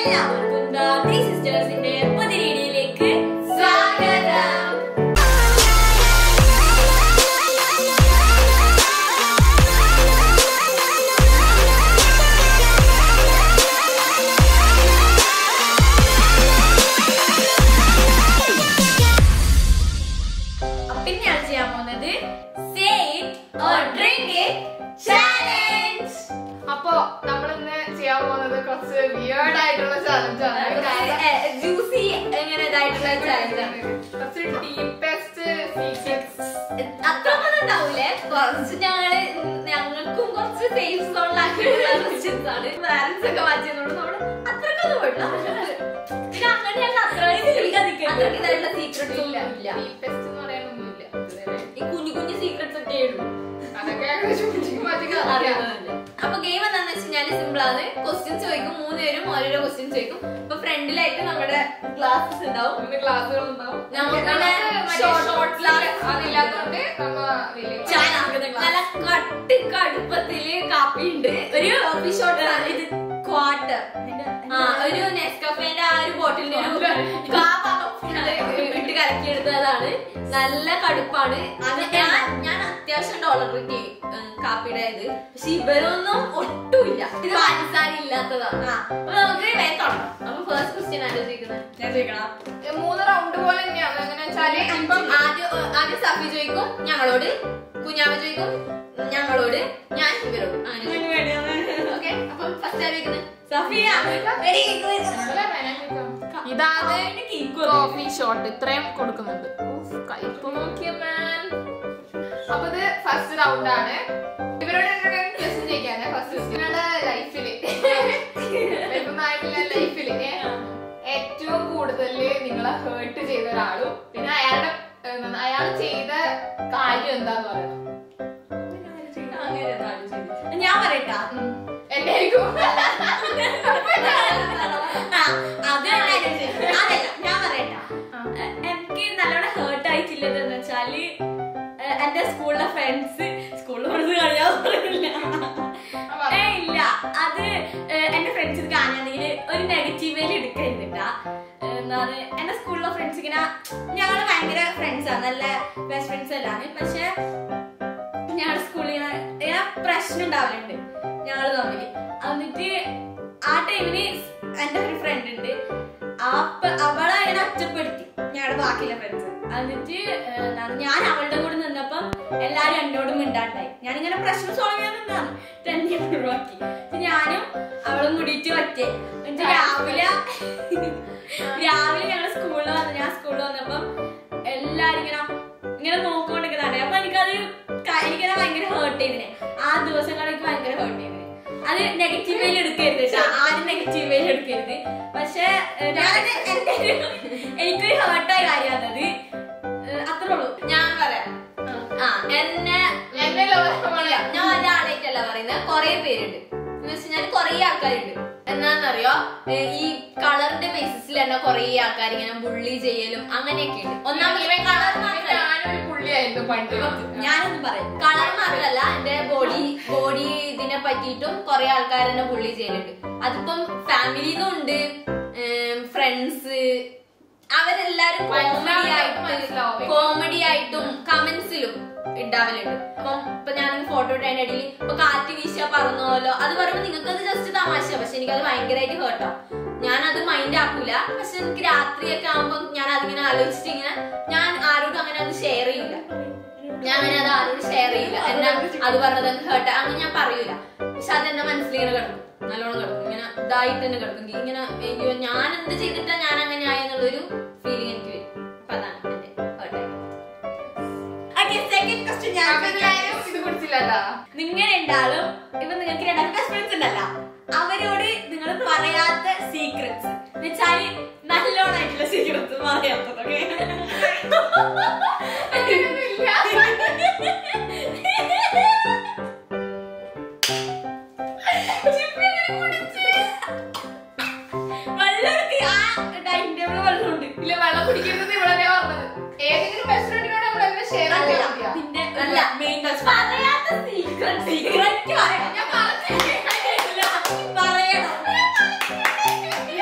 എല്ലാവർക്കും കുറച്ച് ഉണ്ടാവൂലേ കുറച്ച് ഞങ്ങൾ ഞങ്ങൾക്കും കുറച്ച് സേഫ് സോണിലാക്കിയിട്ടുള്ള ക്വസ്റ്റ്യൻസ് ആണ്. ബാലൻസ് ഒക്കെ മാറ്റിയതുകൊണ്ട് നമ്മൾ അത്രക്കൊന്നും പോയിട്ടില്ല. പിന്നെ അങ്ങനെയല്ല അത്ര അത്രയ്ക്ക് ഇതായിട്ടുള്ള സീക്രട്സ് ഇല്ല ഇല്ല. എന്ന് പറയാനൊന്നുമില്ല ഈ കുഞ്ഞു കുഞ്ഞു സീക്രട്സ് ഒക്കെ ഉള്ളൂ. അതൊക്കെ അറിയാം വെച്ചാൽ സിമ്പിൾ ആണ്. ക്വസ്റ്റ്യൻ ചോദിക്കും മൂന്ന് പേരും ഓരോരോ ക്വസ്റ്റ്യൻ ചോദിക്കും. അപ്പൊ ഫ്രണ്ടിലായിട്ട് നമ്മുടെ ക്ലാസ്സസ് ഉണ്ടാവും. ക്ലാസ്സുകൾ ഉണ്ടാവും. നമുക്കിങ്ങനെ ഷോർട്ട് ക്ലാസ് നല്ല കട്ടി കടുപ്പത്തിൽ കാപ്പി ഉണ്ട് ഒരു ഷോട്ട് ഇത് ക്വാർട്ടർ ആ ഒരു നെസ്കഫേന്റെ ആ ഒരു കാപ്പാണ് ഇട്ട് കലക്കിയെടുത്തതാണ്. നല്ല കടുപ്പാണ്. അത് ഞാൻ ഞാൻ അത്യാവശ്യം ടോളറേറ്റ് ചെയ്യും കാപ്പിയുടെ ഇത് പക്ഷെ ഇവരൊന്നും ഒട്ടുമില്ല. ഇത് പഞ്ചസാര ഇല്ലാത്തതാണ്. അപ്പൊ നമുക്ക് വേഗം തുടങ്ങാം. അപ്പൊ ഫസ്റ്റ് ക്വസ്റ്റ്യൻ ആരോ ചോദിക്കുന്നത് മൂന്ന് റൗണ്ട് പോലെ തന്നെയാണ്. എങ്ങനെ വെച്ചാൽ ആദ്യം ആദ്യം സഫി ചോദിക്കും. ഞങ്ങളോട്. കുഞ്ഞാമ ചോദിക്കും. ഞങ്ങളോട് ഞാൻ ഇവരോട്. ഓക്കെ അപ്പം ഫസ്റ്റ് ആലോചിക്കുന്നത് സഫിയ? ഇതാണ് കോഫി ഷോട്ട് ഇത്രയും കൊടുക്കുന്നുണ്ട്. കയ്പ് നോക്കിയ മാൻ അപ്പൊ ഇത് ഫസ്റ്റ് റൗണ്ട് ആണ്. ഇവരോട് ക്വസ്റ്റ്യൻ ചോദിക്കാണ് ഫസ്റ്റ് ക്വസ്റ്റ്യനാണ് ലൈഫിൽ. ലൈഫൊന്നായിട്ടില്ല ലൈഫിൽ. ഏറ്റവും കൂടുതൽ നിങ്ങളെ ഹേർട്ട് ചെയ്ത ഒരാളും പിന്നെ അയാളുടെ അയാൾ ചെയ്ത കാര്യം എന്താന്ന് പറയണം ആ, അത് അതല്ല ഞാൻ പറയട്ടാ. എനിക്ക് നല്ലോണം ഹേർട്ട് ആയിട്ടില്ലത് എന്ന് വെച്ചാൽ എന്റെ സ്കൂളിലെ ഫ്രണ്ട്സ് സ്കൂളിൽ പഠിച്ച് കഴിയാൻ പറയില്ല ഏ ഇല്ല അത് എന്റെ ഫ്രണ്ട്സ് കാണുകയാണെങ്കിൽ ഒരു നെഗറ്റീവ് വേൽ എടുക്കരുതിട്ടാ. എന്താണ് എന്റെ സ്കൂളിലെ ഫ്രണ്ട്സ് ഇങ്ങനെ ഞങ്ങൾ ഭയങ്കര ഫ്രണ്ട്സാണ് നല്ല ബെസ്റ്റ് ഫ്രണ്ട്സ് എല്ലാമാണ് പക്ഷെ പ്രശ്നം ഉണ്ടാവലുണ്ട് ഞങ്ങൾ തമ്മിൽ എന്നിട്ട് ആ ടൈമിന് എന്റെ ഒരു ഫ്രണ്ട് ഉണ്ട്. അവളെ അതിനെ ഒറ്റപ്പെടുത്തി. ഞങ്ങളുടെ ബാക്കിയുള്ള ഫ്രണ്ട്സ് എന്നിട്ട് ഞാൻ അവളുടെ കൂടെ നിന്നപ്പം എല്ലാരും എന്നോടും മിണ്ടാണ്ടായി. ഞാനിങ്ങനെ പ്രശ്നം സോൾവ് ചെയ്യാൻ നിന്നാണ് തന്നെ ഒഴിവാക്കി ഞാനും അവളും കൂടിയിട്ട് പറ്റേ എന്നിട്ട് രാവിലെ രാവിലെ ഞങ്ങൾ സ്കൂളിൽ വന്നു ഞാൻ സ്കൂളിൽ വന്നപ്പം എല്ലാരും ഇങ്ങനെ ഇങ്ങനെ നോക്കിക്കൊണ്ടിരിക്കുന്നതാണ് അപ്പൊ എനിക്കത് എനിക്കത് ഭയങ്കര ഹേർട്ട് ചെയ്തിനെ. അത് നെഗറ്റീവ് എടുക്കരുത്. ആരും നെഗറ്റീവ് എടുക്കരുത്. പക്ഷെ എനിക്കൊരു ഹേർട്ടായ കാര്യമാണത്. അത്രേ ഉള്ളൂ. ഞാൻ പറയാം. ആ. എന്നെ എന്നെ ഞാൻ ഒരാളായിട്ടല്ല പറയുന്നത്. കൊറേ പേരുണ്ട്. എന്ന് കുറെ കൊറേ ആൾക്കാരുണ്ട്. എന്നാന്നറിയോ ഈ കളറിന്റെ ബേസിസിൽ തന്നെ കുറെ ആൾക്കാർ ഇങ്ങനെ ബുള്ളി ചെയ്യലും അങ്ങനെയൊക്കെ ഉണ്ട്. ഒന്നാമത് കളർ ഞാനൊന്നും പറയാം കളർ മാത്രമല്ല എന്റെ ബോഡി ബോഡി ഇതിനെ പറ്റിയിട്ടും കുറെ ആൾക്കാർ എന്നെ ബുള്ളി ചെയ്യലുണ്ട്. അതിപ്പം ഫാമിലിന്നും ഉണ്ട് ഫ്രണ്ട്സ് അവരെല്ലാരും കോമഡി ആയിട്ട്. കോമഡി ആയിട്ടും കമന്റ്സിലും ഉണ്ടാവലുണ്ട് അപ്പം ഇപ്പൊ ഞാൻ ഫോട്ടോ ഇട്ടതിന്റെ ഇടയിൽ ഇപ്പൊ കാറ്റ് വീശ പറഞ്ഞോലോ. അത് പറയുമ്പോ നിങ്ങൾക്ക് അത് ജസ്റ്റ് തമാശ. പക്ഷെ എനിക്കത് ഭയങ്കരമായിട്ട് കേട്ടോ ഞാൻ അത് മൈൻഡ് ആക്കൂല. പക്ഷെ എനിക്ക് രാത്രിയൊക്കെ ആകുമ്പോ ഞാൻ അതിങ്ങനെ ആലോചിച്ചിട്ട് ഇങ്ങനെ ഞാൻ ആരോടും അങ്ങനെ അത് ഷെയർ ചെയ്യില്ല ഞാൻ അങ്ങനെ അത് ആരോടും ഷെയർ ചെയ്യില്ല എന്നാ അത് പറഞ്ഞത് ഹേർട്ട് അങ്ങനെ ഞാൻ പറയൂല. പക്ഷെ അത് എന്റെ മനസ്സിലിങ്ങനെ കിടക്കും. നല്ലോണം കിടക്കും. ഇങ്ങനെ ഇതായിട്ട് തന്നെ കിടക്കും. ഇങ്ങനെ അയ്യോ ഞാൻ എന്ത് ചെയ്തിട്ടാ ഞാൻ അങ്ങനെ ആയെന്നുള്ളൊരു ഫീലിംഗ് എനിക്ക് വരും. അപ്പൊ അതാണ് എന്റെ നിങ്ങൾ രണ്ടാളും ഇപ്പൊ നിങ്ങൾക്ക് രണ്ടാളും ബെസ്റ്റ് ഫ്രണ്ട്സ് ഉണ്ടല്ലോ. അവരോട് നിങ്ങൾ പറയാത്ത സീക്രട്സ് എന്നുവെച്ചാൽ നല്ലോണായിട്ടുള്ള സീക്രട്സ് പറയാത്തതൊക്കെ. വെള്ളം കുടിക്കരുത് ഇവിടെ പറഞ്ഞത്. ഏതെങ്കിലും ബെസ്റ്റ് ഫ്രണ്ടിനോട് നമ്മൾ അങ്ങനെ ഷെയർ പിന്നെ അല്ല മെയിൻ പറയാത്ത സീക്രട്ട് സീക്രട്ട് ഞാൻ പറയണം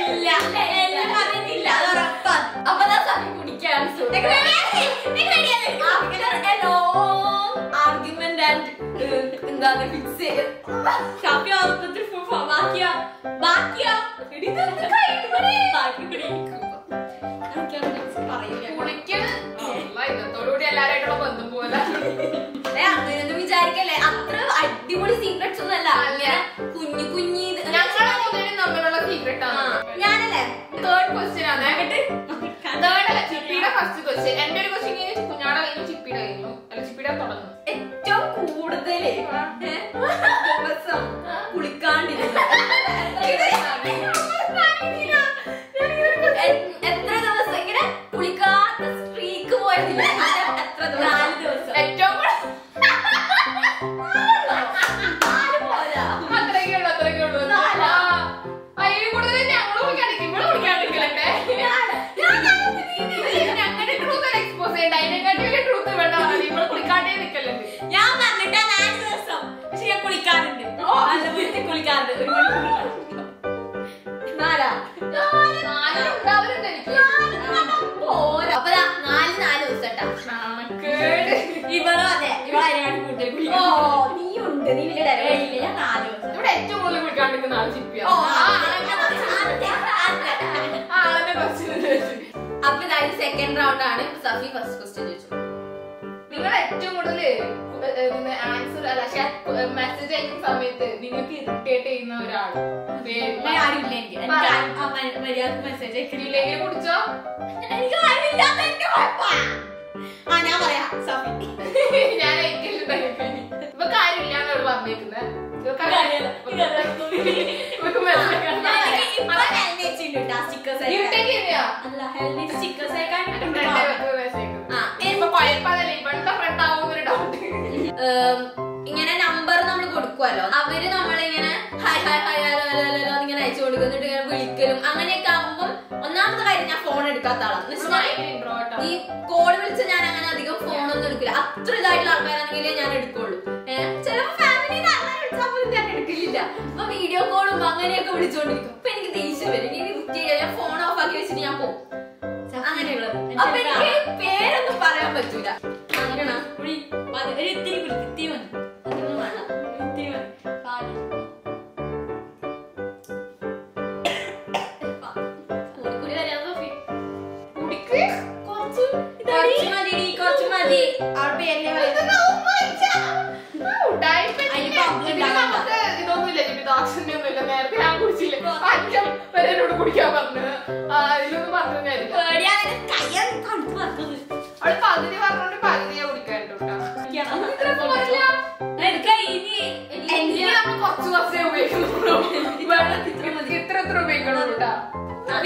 ഇല്ല എല്ലാം പറഞ്ഞില്ല അത് ഉറപ്പാണ് അപ്പൊ ഞാൻ സമയം കുടിക്കാൻ. ആർഗ്യുമെന്റ് ആൻഡ് എന്താണ് ഫിക്സ് ചെയ്ത് ബാക്കിയാ? ബാക്കിയാ ബാക്കി പിടിക്കും എല്ലാരായിട്ടുള്ള ബന്ധം പോലെ അങ്ങനെയൊന്നും വിചാരിക്കല്ലേ? അത്ര അടിപൊളി സീക്രട്സ് ഒന്നും അല്ല. കുഞ്ഞു കുഞ്ഞി തമ്മിലുള്ള സീക്രട്ട് ആണ്. ഞാനല്ലേ? തേർഡ് ക്വസ്റ്റ്യൻ ആണ്. എന്നിട്ട്? തേർഡ് അല്ല ചിപ്പിയുടെ ഫസ്റ്റ് ക്വസ്റ്റ്യൻ എന്റെ ഒരു ക്വസ്റ്റ്യൻ കഴിഞ്ഞു കുഞ്ഞാടെ കഴിഞ്ഞു ചിപ്പിയുടെ കഴിഞ്ഞു അല്ല ചിപ്പിയുടെ തുടങ്ങും. ഏറ്റവും കൂടുതൽ ഏ, ദിവസം കുളിക്കാണ്ടിരുന്നു ഓ നീ ഉണ്ട് നീ വലിയ ഡയലോഗ് ഞാൻ നാല് ഇവിടെ ഏറ്റവും കൂടുതൽ കുളിക്കാണ്ടിരിക്കുന്ന ആൾ ചിപ്പിയാ. ഓ, ആ ആ, അതെ, അതെ. ആ ആളെന്നെ ക്വസ്റ്റ്യൻ അപ്പൊ ഇതായത് സെക്കൻഡ് റൗണ്ട് ആണ്. സഫി ഫസ്റ്റ് ക്വസ്റ്റ്യൻ ചോദിച്ചു. നിങ്ങൾ ഏറ്റവും കൂടുതൽ ആൻസർ അല്ല മെസ്സേജ് അയക്കുന്ന സമയത്ത് നിങ്ങൾക്ക് ഇറിറ്റേറ്റ് ചെയ്യുന്ന ഒരാൾ. മര്യാദ മെസ്സേജ് അയക്കുന്നില്ലെങ്കിൽ കുടിച്ചോ. എനിക്ക്. ആ ഞാൻ പറയാം. സഫി. ഞാൻ ഏറ്റവും ഇപ്പൊ കാര്യമില്ല എന്നോട് പറഞ്ഞേക്കുന്നത് ഇങ്ങനെ നമ്പർ നമ്മൾ കൊടുക്കുമല്ലോ അവർ നമ്മളിങ്ങനെ hi hi hi hello hello hello എന്നിങ്ങനെ അയച്ചു കൊടുക്കുന്നിട്ട് ഇങ്ങനെ വിളിക്കലും അങ്ങനെയൊക്കെ ആകുമ്പോൾ ഒന്നാമത്തെ കാര്യം ഞാൻ ഫോൺ എടുക്കാത്ത ആളാണ് ഈ കോൾ വിളിച്ച ഞാൻ അങ്ങനെ അധികം ഫോൺ ഒന്നും എടുക്കില്ല. അത്ര ഇതായിട്ടുള്ള ആൾക്കാരാണെങ്കിലേ ഞാൻ എടുക്കുള്ളൂ. ചിലപ്പോ വിളിച്ചാൽ പോലും ഞാൻ എടുക്കില്ല. അപ്പൊ വീഡിയോ കോളും അങ്ങനെയൊക്കെ വിളിച്ചോണ്ടിരിക്കും. അപ്പൊ എനിക്ക് ദേഷ്യം വരും. ഇനി ബുക്ക് ചെയ്യാൻ ഞാൻ ഫോൺ ഓഫ് ആക്കി വെച്ചിട്ട് ഞാൻ പോകും അങ്ങനെയുള്ളത് അപ്പൊ എനിക്ക് പേരൊന്നും പറയാൻ പറ്റൂല. അങ്ങനെ ഒരിത്തിരി വൃത്തി മതി പേരിലെ. ഇതൊന്നുമില്ല ദാക്ഷിണ്യൊന്നുമില്ല നേരത്തെ ഞാൻ കുടിച്ചില്ല? അഞ്ചം വരെ എന്നോട് കുടിക്കാൻ പറഞ്ഞു. അതിലൊന്നും പറഞ്ഞു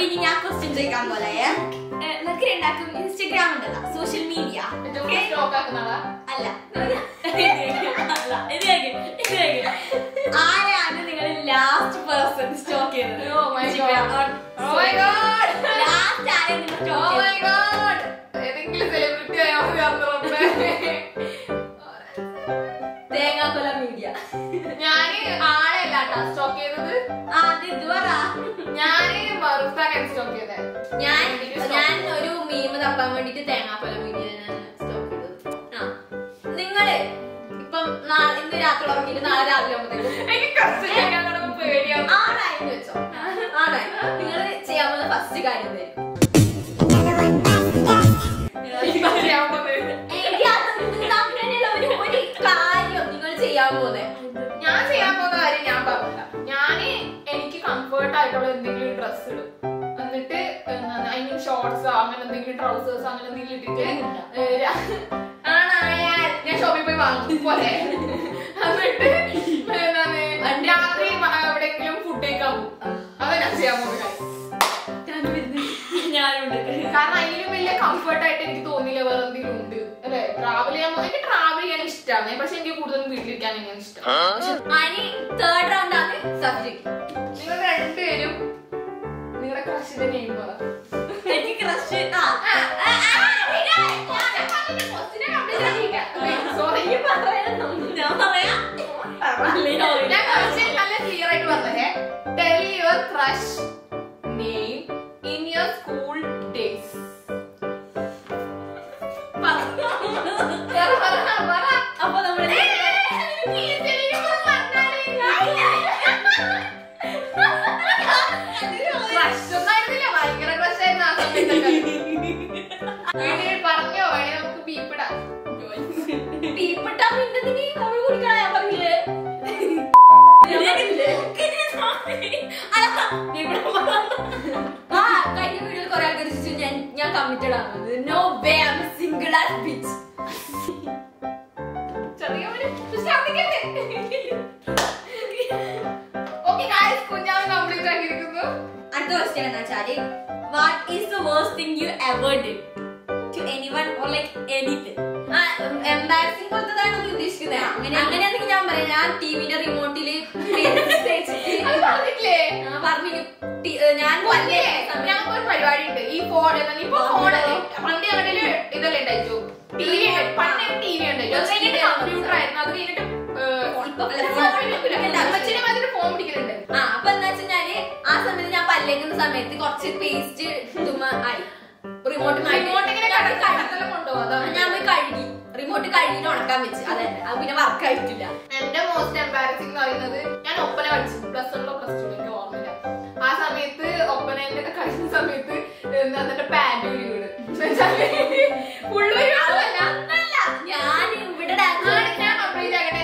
അപ്പൊ ഇനി ഞാൻ ക്വസ്റ്റ്യൻ ചോദിക്കാൻ പോലെ നിങ്ങൾക്ക് രണ്ടാക്കും ഇൻസ്റ്റഗ്രാം ഉണ്ടല്ലോ സോഷ്യൽ മീഡിയ അല്ല. ആരാണ് നിങ്ങൾ ലാസ്റ്റ് പേഴ്സൺ സ്റ്റോക്ക് ചെയ്തത്? Oh my God. Oh my God. Last ആരെ നിങ്ങൾ Oh തേങ്ങാക്കൊല മീഡിയ ഞാൻ ആളെയല്ല കേട്ടോ സ്റ്റോക്ക് ചെയ്തത് ആ പറ ഞാൻ സ്റ്റോക്ക് ചെയ്തേ ഞാൻ ഞാൻ ഒരു മീമ് തപ്പാൻ വേണ്ടിട്ട് മീഡിയ സ്റ്റോക്ക് ചെയ്തത് ആ നിങ്ങൾ ഇപ്പം ഇന്ന് രാത്രി ഉറങ്ങിയിട്ട് നാളെ രാവിലെ ആകുമ്പോഴത്തേക്കും തുടങ്ങുമ്പോ പേടിയാണ് ആണായിരുന്നു വെച്ചോ ആണായി നിങ്ങൾ ചെയ്യാൻ പോകുന്ന ഫസ്റ്റ് കാര്യം തരും ചെയ്യാൻ പോകുന്നത്. കാര്യം ഞാൻ പറഞ്ഞില്ല. ഞാൻ എനിക്ക് കംഫർട്ട് ആയിട്ടുള്ള എന്തെങ്കിലും ഡ്രസ്സ് ഇടും. എന്നിട്ട് അതിന് ഷോർട്സ് അങ്ങനെ എന്തെങ്കിലും ട്രൗസേഴ്സ് അങ്ങനെ എന്തെങ്കിലും ഇട്ടിട്ട് ഞാൻ ഷോപ്പിൽ പോയി വാങ്ങും. പോലെ. എന്നിട്ട് എന്താണ് രാത്രി എവിടെയെങ്കിലും ഫുഡ് കഴിക്കാൻ പോകും. അതാ ഞാൻ ചെയ്യാൻ പോകുന്ന കാരണം അതിലും വലിയ കംഫർട്ട് ആയിട്ട് എനിക്ക് തോന്നിയില്ല വേറെ എന്തെങ്കിലും ഉണ്ട്. അല്ലെ? ട്രാവൽ ചെയ്യാൻ ചെയ്യാൻ ഇഷ്ടമാണ് പക്ഷെ എനിക്ക് കൂടുതലും വീട്ടിലിരിക്കാൻ ഇങ്ങനെ ഇഷ്ടം. അനി തേർഡ് റൗണ്ട് ആണ് സബ്ജക്ട് നിങ്ങൾ രണ്ടുപേരും നിങ്ങളുടെ ക്രഷിന്റെ നെയിം പറ എനിക്ക് ക്രഷ് ആ ആ, ആ, ആ, പിന്നെ സോറി ഞാൻ പറയാം. ഞാൻ question നല്ല ക്ലിയർ ആയിട്ട് പറഞ്ഞേ tell your crush name in your school days തീപ്പെട്ടാ പിന്നെ നീ നമ്മൾ കുടിക്കണം? ഞാൻ പറഞ്ഞില്ലേ? കഴിഞ്ഞ വീഡിയോയിൽ കുറെ ആൾക്കാർ ചോദിച്ചു ഞാൻ ഞാൻ കമ്മിറ്റഡ് ആണ്. No way I'm single as bitch ചെറിയ ഒരു ഓക്കെ ഗായ്സ് കുഞ്ഞാവ് കംപ്ലീറ്റ് ആക്കിയിരിക്കുന്നു. അടുത്ത ക്വസ്റ്റ്യൻ എന്താ വെച്ചാൽ what is the worst thing you ever did to anyone or like anything embarrassing പോലത്തതാണ് നമ്മൾ ഉദ്ദേശിക്കുന്നത് അങ്ങനെ അങ്ങനെയാണെങ്കിൽ ഞാൻ പറയാം. ഞാൻ ടിവിന്റെ റിമോട്ടിൽ പറഞ്ഞിട്ടില്ലേ? പറഞ്ഞു ഞാൻ പണ്ടേ വല്ലേ ഞങ്ങൾക്ക് ഒരു പരിപാടി ഉണ്ട് ഈ ഫോൺ ഇപ്പൊ ഫോൺ പണ്ട് ഞങ്ങളുടെ ഇതല്ലേ ഉണ്ടായിട്ടു ടി വി പണ്ട് ടി വി ഉണ്ടായിട്ടു അത് കഴിഞ്ഞിട്ട് കമ്പ്യൂട്ടർ ആയിരുന്നു. അത് കഴിഞ്ഞിട്ട് അമ്മച്ചിനെ മാതിരി ഫോൺ പിടിക്കുന്നുണ്ട് ആ അപ്പൊ എന്താ വെച്ചാൽ ആ സമയത്ത് ഞാൻ പല്ലേക്കുന്ന സമയത്ത് കുറച്ച് പേസ്റ്റ് തുമ്മ ആയി. റിമോട്ട് റിമോട്ട് ഇങ്ങനെ കട- കടത്തെല്ലാം കൊണ്ടുപോകും ഞാൻ പോയി കഴുകി. റിമോട്ട് കഴുകിയിട്ട് ഉണക്കാൻ വെച്ച്. അതെ അത് പിന്നെ വർക്ക് ആയിട്ടില്ല. എന്റെ മോസ്റ്റ് എംബാരസിംഗ് എന്ന് പറയുന്നത് ഞാൻ ഒപ്പന കളിച്ചു. പ്ലസ് വണ്ണോ പ്ലസ് ടു എനിക്ക് ഓർമ്മയില്ല. ആ സമയത്ത് ഒപ്പനന്റെ കളിക്കുന്ന സമയത്ത് എന്താ എന്നിട്ട് പാന്റ് വീട് ഞാൻ ഇവിടെ ഞാൻ കംപ്ലീറ്റ് ആക്കട്ടെ.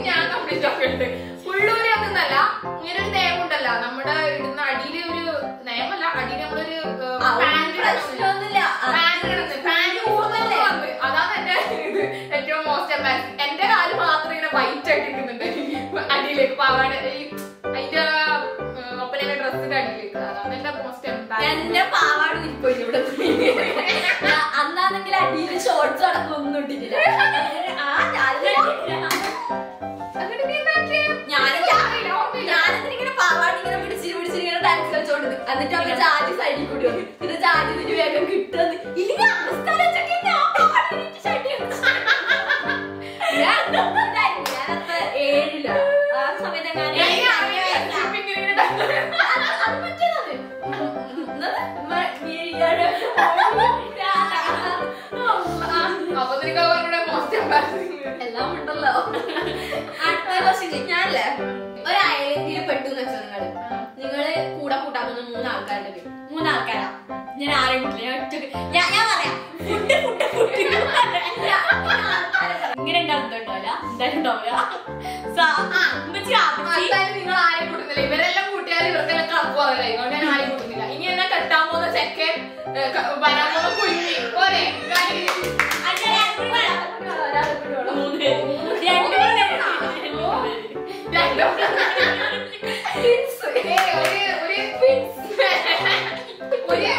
ഞാൻ കംപ്ലീറ്റ് ആക്കട്ടെ. ഫുള്ളൂരി ഒന്നല്ല. ഇങ്ങനെ ഒരു നിയമമുണ്ടല്ലോ നമ്മുടെ ഇടുന്ന അടിയിൽ ഒരു നിയമല്ല അടിയിൽ നമ്മളൊരു അതാണ് എന്റെ ഏറ്റവും മോസ്റ്റ് എന്റെ കാൽ മാത്രം ഇങ്ങനെ വൈറ്റ് ആയിട്ട് ഇരിക്കുന്നുണ്ട്. അടിയിലേക്ക്. പാവാട ഈ അതിന്റെ ഒപ്പനയുടെ ഡ്രസ്സിന്റെ അടിയിലേക്ക്. അതാണ് എന്റെ മോസ്റ്റ് എന്റെ പാവാട് ഇരിപ്പോയി ഇവിടെ അന്നാണെങ്കിൽ അടിയിൽ ഷോർട്സ് ഉണ്ടാവുന്നുണ്ടോല്ല എന്തായാലും ഉണ്ടാവില്ല. നിങ്ങൾ ആരെയും കൂട്ടുന്നില്ല. ഇവരെല്ലാം കൂട്ടിയാൽ ഇവർക്കെല്ലാം കണക്ക് പോകലായി അതുകൊണ്ട് ഞാൻ ആരെയും കൂട്ടുന്നില്ല. ഇനി എന്നാ കെട്ടാൻ പോകുന്ന ചെക്കൻ വരാൻ പോകുന്ന കുഞ്ഞി. പോരെ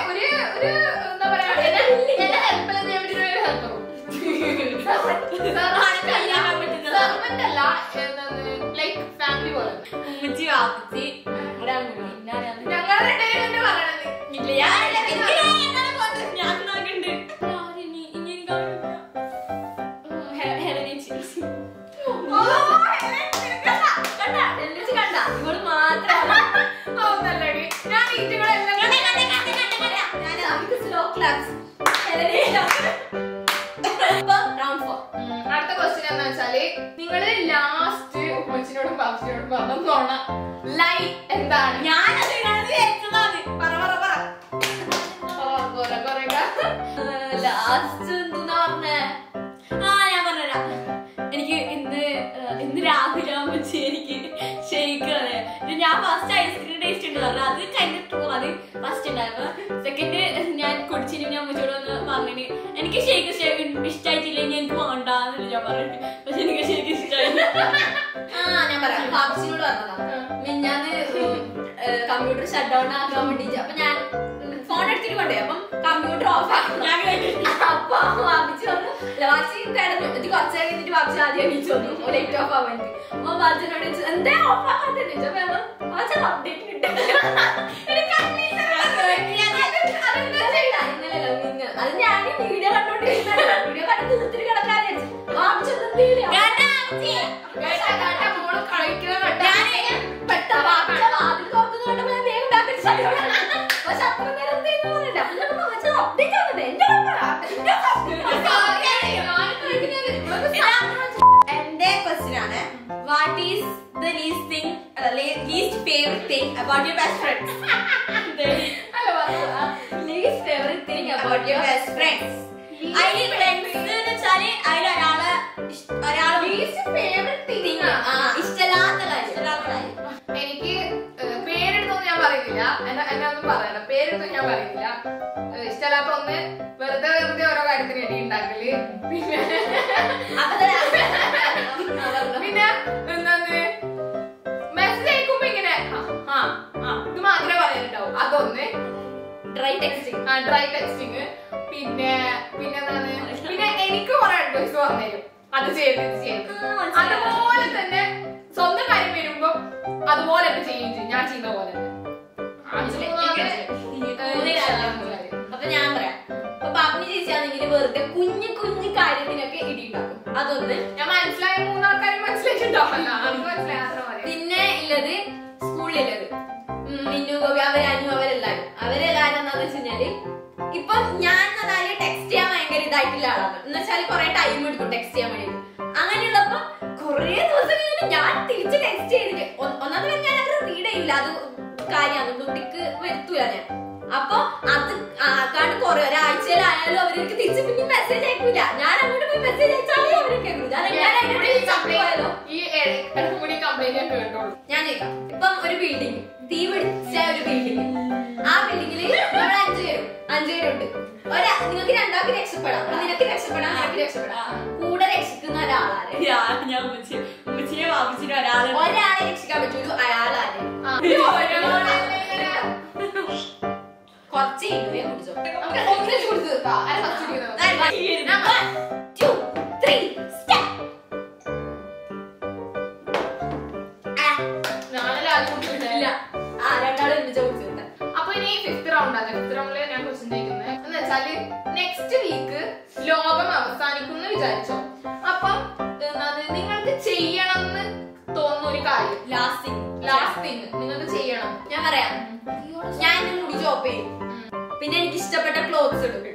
ഒരു എന്താ പറയാ ഹെൽപ്പ് അല്ല ലൈക്ക് ഫാമിലി പോലെ? ഞങ്ങളുടെ ലാസ്റ്റ് എന്തെന്നാ പറഞ്ഞേ? ആ ഞാൻ പറഞ്ഞുതരാം. എനിക്ക് ഇന്ന് ഇന്ന് രാവിലെ ആവുമ്പോ എനിക്ക് ഷെയ്ക്കാണ് ഞാൻ ഫസ്റ്റ് ഐസ്ക്രീം ടേസ്റ്റ് ഉണ്ട് പറഞ്ഞു അത് കഴിഞ്ഞിട്ട് അത് ഫസ്റ്റ് ഉണ്ടായിരുന്നു സെക്കൻഡ് ഞാൻ കുടിച്ചിട്ട് ഞാൻ അമ്മച്ചോട് വന്ന് പറഞ്ഞു എനിക്ക് ഷെയ്ക്ക് ഇഷ്ടമായിട്ടില്ലെങ്കിൽ എനിക്ക് വേണ്ടാന്നില്ല ഞാൻ പറഞ്ഞിട്ട് പക്ഷെ എനിക്ക് ഷെയ്ക്ക് ഇഷ്ടമായില്ല ആ ഞാൻ പറയാം. പാപ്പച്ചിനോട് പറഞ്ഞതാ. ഞാൻ കമ്പ്യൂട്ടർ ഷട്ട് ഡൗൺ ആക്കാൻ വേണ്ടിട്ട് അപ്പൊ ഞാൻ എടുത്തിട്ട് കൊണ്ടേ. അപ്പം കമ്പ്യൂട്ടർ ഓഫ് അപ്പൊ വാപ്പിച്ചു വന്നു വാപ്പച്ചി കിടന്നു എന്നിട്ട് കുറച്ച് കഴിഞ്ഞിട്ട് വാപ്പിച്ച് ആദ്യം എണീച്ചു വന്നു. ലൈറ്റ് ഓഫ് ആവാൻ വേണ്ടി. അപ്പൊ വാച്ചിനോട് ചോദിച്ചു എന്താ ഓഫ് ആക്കാതെ വാപ്പച്ച അപ്ഡേറ്റ് കിട്ടും അത് ഞാൻ വീഡിയോ കണ്ടോണ്ടിരുന്ന വീഡിയോ കണ്ട് തീർത്തിട്ട് കിടക്കാതെ വാപ്പിച്ചു മോൾ കളിക്കുന്ന about your best friends? അല്ല പറഞ്ഞതാ. Least favorite thing about your best friends. അതിൽ friends എന്ന് വെച്ചാൽ അതിൽ ഒരാൾ ഒരാൾ thing. ആ. ആ, ഇഷ്ടമില്ലാത്ത കാര്യം, ഇഷ്ടമില്ലാത്ത കാര്യം. എനിക്ക് പേരെടുത്തൊന്നും ഞാൻ പറയുന്നില്ല എന്നാ എന്നെ ഒന്നും പറയണ്ട പേരെടുത്തൊന്നും ഞാൻ പറയുന്നില്ല ഇഷ്ടമില്ലാത്ത ഒന്ന് വെറുതെ വെറുതെ ഓരോ കാര്യത്തിന് ഇടി ഉണ്ടാക്കൽ പിന്നെ. പിന്നെ എന്താണ് ഇത് മാത്രമേ പറയാനുണ്ടാവും അതൊന്ന് ഡ്രൈ ടെക്സ്റ്റിംഗ് ആ ഡ്രൈ ടെക്സ്റ്റിങ് പിന്നെ പിന്നെ എന്താണ് പിന്നെ എനിക്ക് കുറെ അഡ്വൈസ് പറഞ്ഞുതരും അത് ചെയ്ത് ചെയ്ത്. അതുപോലെ തന്നെ സ്വന്തം കാര്യം വരുമ്പോ അതുപോലെ തന്നെ ചെയ്യും. ഞാൻ ചെയ്യുന്ന പോലെ. അപ്പൊ ഞാൻ പറയാം. അപ്പൊ പാപ്പിനി ചേച്ചിയാണെങ്കിൽ വെറുതെ കുഞ്ഞു കുഞ്ഞു കാര്യത്തിനൊക്കെ ഇടിയുണ്ടാക്കും. അതൊന്ന് ഞാൻ മനസ്സിലായ മൂന്നാൾക്കാരും മനസ്സിലായിട്ടുണ്ടാവില്ല എനിക്ക് മനസ്സിലായി പിന്നെ ഉള്ളത് സ്കൂളിലുള്ളത്. മിന്നു ഗോപി അവർ അനു അവരെല്ലാരും. അവരെല്ലാരും എന്താന്ന് വെച്ച് കഴിഞ്ഞാൽ ഇപ്പൊ ഞാൻ എന്നാൽ ടെക്സ്റ്റ് ചെയ്യാൻ ഭയങ്കര ഇതായിട്ടുള്ള ആളാണ്. എന്ന് വെച്ചാൽ കുറെ ടൈം എടുക്കും ടെക്സ്റ്റ് ചെയ്യാൻ വേണ്ടി അങ്ങനെയുള്ളപ്പോ കുറെ ദിവസം കഴിഞ്ഞ് ഞാൻ തിരിച്ച് ടെക്സ്റ്റ് ചെയ്തിട്ട് ഒന്നാമത് ഞാൻ അവർ റീഡ് ചെയ്യില്ല. അത് കാര്യമാണ്. കുട്ടിക്ക് വരുത്തൂല ഞാൻ. അപ്പൊ അത് ആക്കാണ്ട് കുറെ ഒരാഴ്ചയിലായാലും അവർക്ക് തിരിച്ച് പിന്നെ മെസ്സേജ് അയക്കൂല. ഞാൻ അങ്ങോട്ട് പോയി മെസ്സേജ് അയച്ചാലേ അവർക്ക് കേൾക്കൂ ഞാൻ രക്ഷപ്പെടാം. നിനക്ക് രക്ഷപ്പെടാം എനിക്ക് രക്ഷപ്പെടാം. കൂടെ രക്ഷിക്കുന്ന ഒരാളാണ്. ഞാൻ ഉമ്മച്ചി ഉമ്മച്ചിനെ വാപ്പിച്ചിട്ട് ഒരാളെ ഒരാളെ രക്ഷിക്കാൻ പറ്റൂലു അയാളാണ് കുറച്ച് ഇന്നുവേ കുടിച്ചോ. ഒന്നിച്ച് കൊടുത്ത് തീർക്കാം. ആരെ ഫസ്റ്റ് കുടിക്കുന്നത് ഞാനല്ല ആദ്യം കുടിച്ചിട്ടില്ല. നെക്സ്റ്റ് വീക്ക് ലോകം അവസാനിക്കുന്നു വിചാരിച്ചോ. അപ്പം നിങ്ങൾക്ക് ചെയ്യണം എന്ന് തോന്നുന്ന ഒരു കാര്യം. ലാസ്റ്റിങ് ലാസ്റ്റിങ് ലാസ്റ്റ് തിങ് നിങ്ങൾക്ക് ചെയ്യണം. ഞാൻ പറയാം. ഞാൻ എന്റെ മുടി ചോപ്പ് ചെയ്യും. പിന്നെ എനിക്ക് ഇഷ്ടപ്പെട്ട ക്ലോത്ത്സ് എടുക്കും.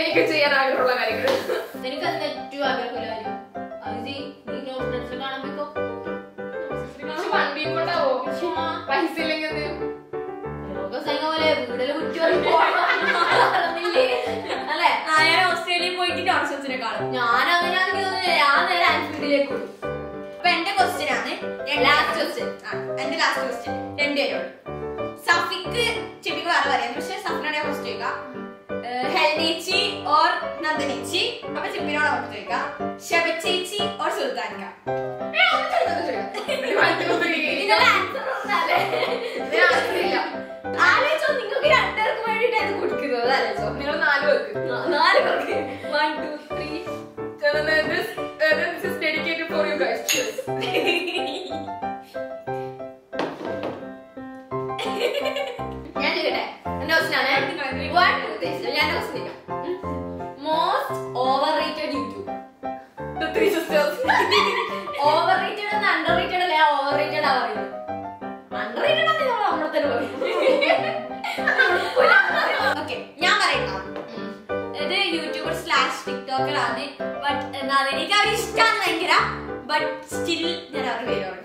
എനിക്ക് ചെയ്യാൻ ആഗ്രഹമുള്ള കാര്യങ്ങൾ എനിക്ക് അതിന് ഏറ്റവും ആഗ്രഹമില്ല കാര്യം. അത് ലോകസംഘ പോലെ വീടിൽ കുറ്റിയോളം അല്ലേ? ഞാൻ ഓസ്ട്രേലിയയിൽ പോയിട്ട് നോൺസെൻസിനെ കാണും ഞാൻ അങ്ങനെയാണെങ്കിൽ ഒന്നുമില്ല. ഞാൻ നേരെ ആൻഫീൽഡിലേക്ക് വിടും അപ്പൊ എന്റെ ക്വസ്റ്റ്യൻ ആണ് ലാസ്റ്റ് ക്വസ്റ്റ്യൻ എന്റെ ലാസ്റ്റ് ക്വസ്റ്റ്യൻ രണ്ടുപേരോട് സഫിക്ക് ചെടിക്ക് വേറെ പറയാം. പക്ഷെ സഫിനോട് ക്വസ്റ്റ് ചോദിക്കാം. ഹെൽനേച്ചി ഓർ നന്ദനീച്ചി? അപ്പൊ ചിപ്പിനോട് നമുക്ക് ചോദിക്കാം. ശബച്ചേച്ചി ഓർ സുൽത്താനിക്ക? ആൻസർ ഒന്നല്ലേ ഇല്ല. ആലോചിച്ചോ നിങ്ങൾക്ക് രണ്ടുപേർക്ക് വേണ്ടിയിട്ടാണ് കൊടുക്കുന്നത് ആലോചിച്ചോ നിങ്ങൾ നാല് പേർക്ക്. നാല് പേർക്ക്. One two three This, is dedicated for you guys. Cheers. ഞാൻ ചോദിക്കട്ടെ? എന്റെ ക്വസ്റ്റ്യൻ ആണ്. വൺ ത്രീ ഞാൻ question most over rated YouTube three sisters. Over but still ഞാൻ അവരുടെ പേര് പറയും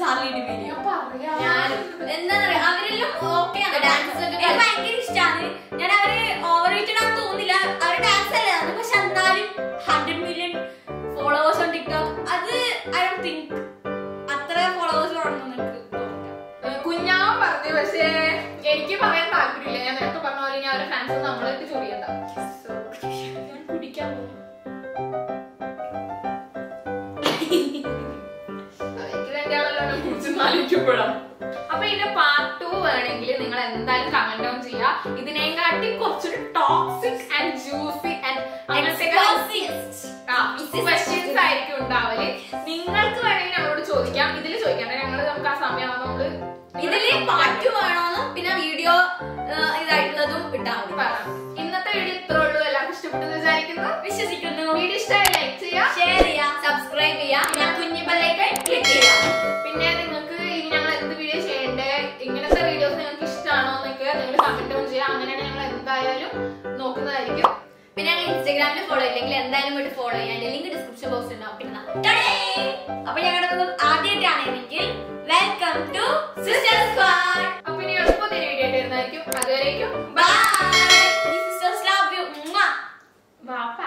ചാർലിയുടെ പേര് ഞാൻ പറയാം. ഞാൻ എന്താ പറയാ അവരെല്ലാം ഓക്കെ ആണ്. ഡാൻസ് എനിക്ക് ഭയങ്കര ഇഷ്ടമാണ് ഞാൻ അവർ ഓവർ റേറ്റഡ് ആണെന്ന് തോന്നില്ല അവരുടെ ഡാൻസ് അല്ലേ. ആണ് പക്ഷെ എന്നാലും hundred million followers on TikTok അത് ഐ ഡോണ്ട് തിങ്ക് അത്ര ഫോളോവേഴ്സ് വേണമെന്ന് എനിക്ക് കുഞ്ഞാവൻ പറഞ്ഞു. പക്ഷേ എനിക്ക് പറയാൻ താല്പര്യമില്ല. ഞാൻ നേരത്തെ പറഞ്ഞ പോലെ ഞാൻ അവരുടെ ഫാൻസ് നമ്മളൊക്കെ ചൊറിയണ്ട ഞാൻ കുടിക്കാൻ പോകും നാലിക്കുമ്പോഴാണ് അപ്പൊ ഇതിന്റെ പാർട്ട് ടു വേണമെങ്കിൽ നിങ്ങൾ എന്തായാലും കമന്റ് ഡൗൺ ചെയ്യുക ഇതിനെക്കാട്ടി കുറച്ചൊരു ടോക്സിക് ആൻഡ് ജ്യൂസി ആൻഡ് അങ്ങനത്തെ ക്വസ്റ്റ്യൻസ് ആയിരിക്കും ഉണ്ടാവൽ. നിങ്ങൾക്ക് വേണമെങ്കിൽ ഞങ്ങളോട് ചോദിക്കാം. ഇതിൽ ചോദിക്കാം. ഞങ്ങൾ നമുക്ക് ആ സമയമാകുമ്പോൾ നമ്മൾ ഇതിൽ പാട്ട് വേണോന്ന് പിന്നെ വീഡിയോ ഇതായിട്ടുള്ളതും ഇട്ടാ മതി. പറയാം ഇന്നത്തെ വീഡിയോ ഇത്രേ ഉള്ളൂ. എല്ലാവർക്കും ഇഷ്ടപ്പെട്ടെന്ന് വിചാരിക്കുന്നു. വിശ്വസിക്കുന്നു. വീഡിയോ ഇഷ്ടമായി ലൈക്ക് ചെയ്യുക ഷെയർ ചെയ്യാം. സബ്സ്ക്രൈബ് ചെയ്യാം. പിന്നെ കുഞ്ഞിപ്പല്ലേക്ക് ക്ലിക്ക് ചെയ്യുക പിന്നെ നിങ്ങൾക്ക് ഫോളോ ചെയ്യുക അങ്ങനെയാണ് ഞങ്ങൾ എന്തായാലും നോക്കുന്നതായിരിക്കും. പിന്നെ ഞങ്ങൾ ഇൻസ്റ്റാഗ്രാമിൽ ഫോളോ ഇല്ലെങ്കിൽ എന്തായാലും പോയിട്ട് ഫോളോ ചെയ്യാൻ ലിങ്ക് ഡിസ്ക്രിപ്ഷൻ ബോക്സിൽ ഉണ്ടാവും. പിന്നെ അപ്പൊ ഞങ്ങളുടെ ആദ്യമായിട്ടാണെങ്കിൽ വെൽക്കം ടു അതുവരേക്കും ബൈ ലവ് യു വാപ്പ.